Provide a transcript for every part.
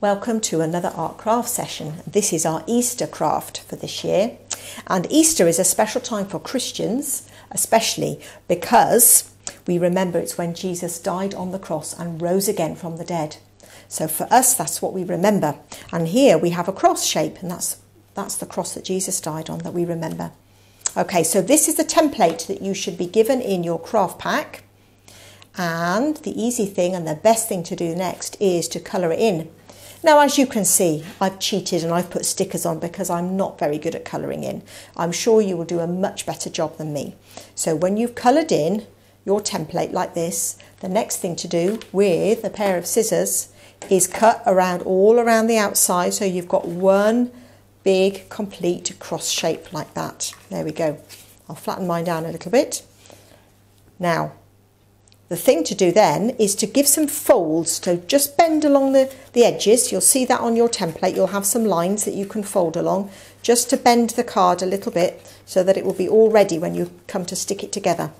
Welcome to another Ark craft session. This is our Easter craft for this year. And Easter is a special time for Christians, especially because we remember it's when Jesus died on the cross and rose again from the dead. So for us, that's what we remember. And here we have a cross shape, and that's, that's the cross that Jesus died on that we remember. Okay, so this is the template that you should be given in your craft pack. And the easy thing and the best thing to do next is to colour it in. Now, as you can see, I've cheated and I've put stickers on because I'm not very good at colouring in. I'm sure you will do a much better job than me. So when you've coloured in your template like this, the next thing to do with a pair of scissors is cut around all around the outside so you've got one big complete cross shape like that. There we go. I'll flatten mine down a little bit. Now, the thing to do then is to give some folds, so just bend along the, the edges. You'll see that on your template. You'll have some lines that you can fold along just to bend the card a little bit so that it will be all ready when you come to stick it together.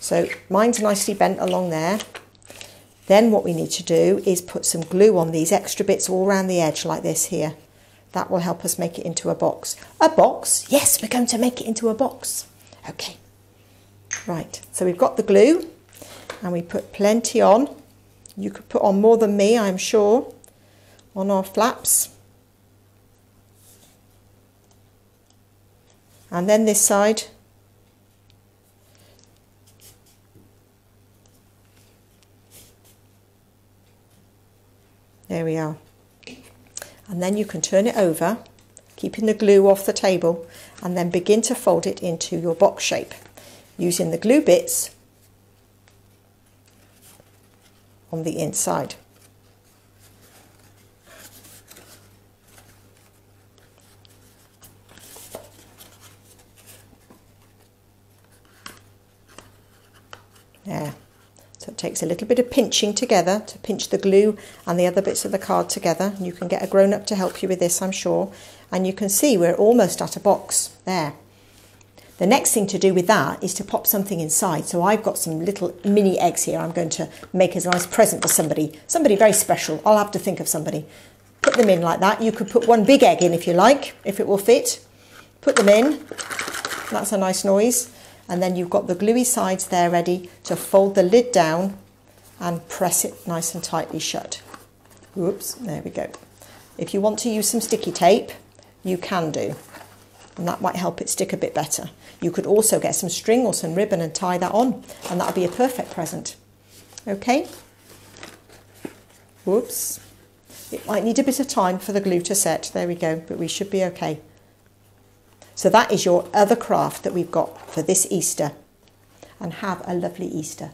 So mine's nicely bent along there. Then what we need to do is put some glue on these extra bits all around the edge like this here. That will help us make it into a box. A box? Yes, we're going to make it into a box. Okay. Right, so we've got the glue and we put plenty on. You could put on more than me, I'm sure, on our flaps. And then this side. There we are. And then you can turn it over, keeping the glue off the table, and then begin to fold it into your box shape using the glue bits on the inside. There. So it takes a little bit of pinching together to pinch the glue and the other bits of the card together. And you can get a grown-up to help you with this, I'm sure. And you can see we're almost at a box there. The next thing to do with that is to pop something inside. So I've got some little mini eggs here. I'm going to make as a nice present for somebody, somebody very special. I'll have to think of somebody. Put them in like that. You could put one big egg in if you like, if it will fit. Put them in. That's a nice noise. And then you've got the gluey sides there ready to fold the lid down and press it nice and tightly shut. Oops, there we go. If you want to use some sticky tape, you can do and that might help it stick a bit better. You could also get some string or some ribbon and tie that on and that would be a perfect present. Okay? Whoops. It might need a bit of time for the glue to set. There we go, but we should be okay. So that is your other craft that we've got for this Easter. And have a lovely Easter.